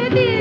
दिया